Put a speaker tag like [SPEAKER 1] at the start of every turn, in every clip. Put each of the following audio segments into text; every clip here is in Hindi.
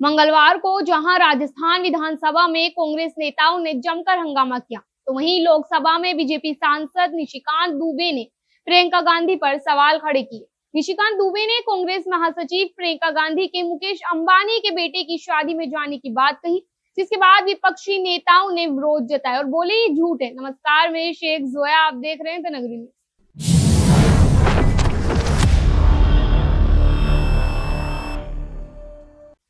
[SPEAKER 1] मंगलवार को जहाँ राजस्थान विधानसभा में कांग्रेस नेताओं ने जमकर हंगामा किया तो वहीं लोकसभा में बीजेपी सांसद निशिकांत दुबे ने प्रियंका गांधी पर सवाल खड़े किए। निशिकांत दुबे ने कांग्रेस महासचिव प्रियंका गांधी के मुकेश अंबानी के बेटे की शादी में जाने की बात कही, जिसके बाद विपक्षी नेताओं ने विरोध जताया और बोले, ये झूठ है। नमस्कार मैं शेख जोया, आप देख रहे हैं नगरी न्यूज़.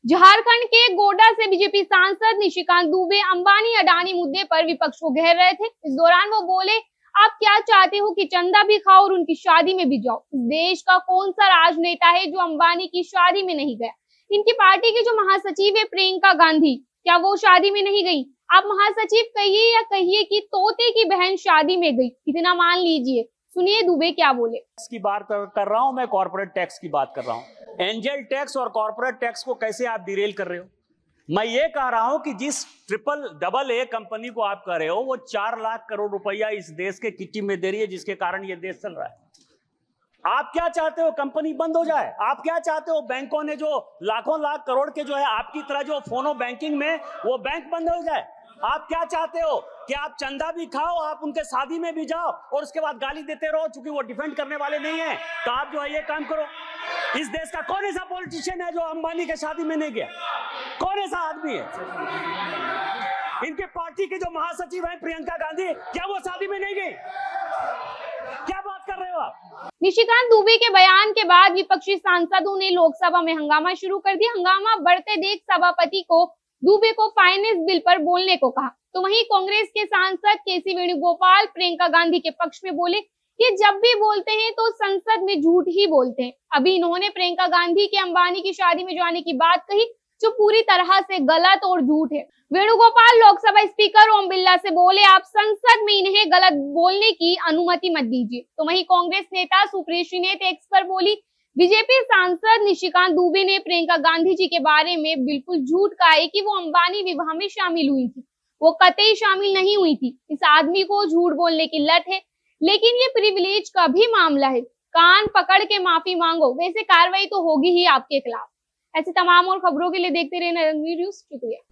[SPEAKER 1] झारखंड के गोडा से बीजेपी सांसद निशिकांत दुबे, अंबानी, अडानी मुद्दे पर विपक्ष को घेर रहे थे। इस दौरान वो बोले, आप क्या चाहते हो कि चंदा भी खाओ और उनकी शादी में भी जाओ? देश का कौन सा राजनेता है जो अंबानी की शादी में नहीं गया? इनकी पार्टी की जो महासचिव है, प्रियंका गांधी, क्या वो शादी में नहीं गई? आप महासचिव कहिए या कहिए कि तोते की बहन शादी में गई। इतना मान लीजिए। सुनिए दुबे क्या बोले।
[SPEAKER 2] की बात कर रहा हूँ, मैं कॉर्पोरेट टैक्स की बात कर रहा हूँ। एंजल टैक्स और कॉर्पोरेट टैक्स को कैसे आप डिरेल कर रहे हो? मैं ये कह रहा हूँ कि जिस ट्रिपल डबल ए कंपनी को आप कर रहे हो, वो चार लाख करोड़ रुपया इस देश के किट्टी में दे रही है, जिसके कारण ये देश चल रहा है। आप क्या चाहते हो कंपनी बंद हो जाए? आप क्या चाहते हो बैंकों ने जो लाखों लाख करोड़ के जो है, आपकी तरह जो फोनो बैंकिंग में वो बैंक बंद हो जाए? आप क्या चाहते हो? कि आप चंदा भी खाओ, आप उनके शादी में भी जाओ और उसके बाद गाली देते रहो क्योंकि वो डिफेंड करने वाले नहीं है तो आप जो है ये काम करो। इस देश का कौन ऐसा पॉलिटिशियन है जो अंबानी के शादी में नहीं गया? कौन ऐसा आदमी है? इनके पार्टी के जो महासचिव है प्रियंका गांधी, क्या वो शादी में नहीं गई? क्या बात कर रहे हो आप?
[SPEAKER 1] निशिकांत दुबे के बयान के बाद विपक्षी सांसदों ने लोकसभा में हंगामा शुरू कर दिया। हंगामा बढ़ते देख सभापति को दुबे को फाइनेंस बिल पर बोलने को कहा। तो वहीं कांग्रेस के सांसद केसी वेणुगोपाल, प्रियंका गांधी के पक्ष में बोले ये जब भी बोलते हैं तो संसद में झूठ ही बोलते हैं। अभी इन्होंने प्रियंका गांधी के अंबानी की शादी में जाने की बात कही, जो पूरी तरह से गलत और झूठ है। वेणुगोपाल लोकसभा स्पीकर ओम बिरला से बोले, आप संसद में इन्हें गलत बोलने की अनुमति मत दीजिए। तो वहीं कांग्रेस नेता सुप्रीत ने टेक्स पर बोली बीजेपी सांसद निशिकांत दुबे ने प्रियंका गांधी जी के बारे में बिल्कुल झूठ कहा है कि वो अंबानी विवाह में शामिल हुई थी। वो कतई शामिल नहीं हुई थी। इस आदमी को झूठ बोलने की लत है, लेकिन ये प्रिविलेज का भी मामला है। कान पकड़ के माफ़ी मांगो, वैसे कार्रवाई तो होगी ही आपके खिलाफ। ऐसे तमाम और खबरों के लिए देखते रहे रणवीर न्यूज़। शुक्रिया।